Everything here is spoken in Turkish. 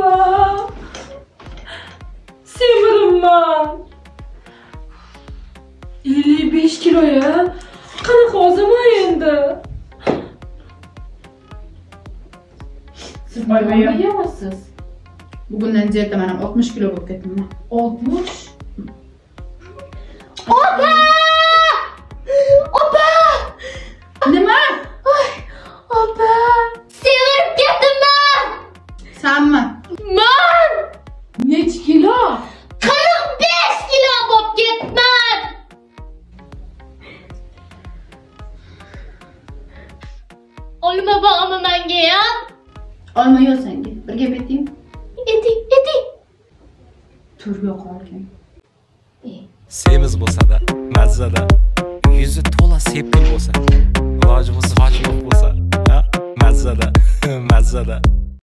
Aa, semirəm mən. 55 kilo ya. Qanaqa ozaman endi? Siz nima yeyapsiz? Bugundan diyeta mana 60 kilo bo'lib ketdim. 60? 60! Man Necha kilo? 45 kilo bo'lib ketman! Olma bog'imi menga ham. Olma yo'q senga. Birga beting. Eting, eting. Turga qolgan. semiz bo'lsa-da mazzada yuzi to'la sepkil bo'lsa iloji bo'lsa sochi yo'q bo'lsa ha mazzada mazzada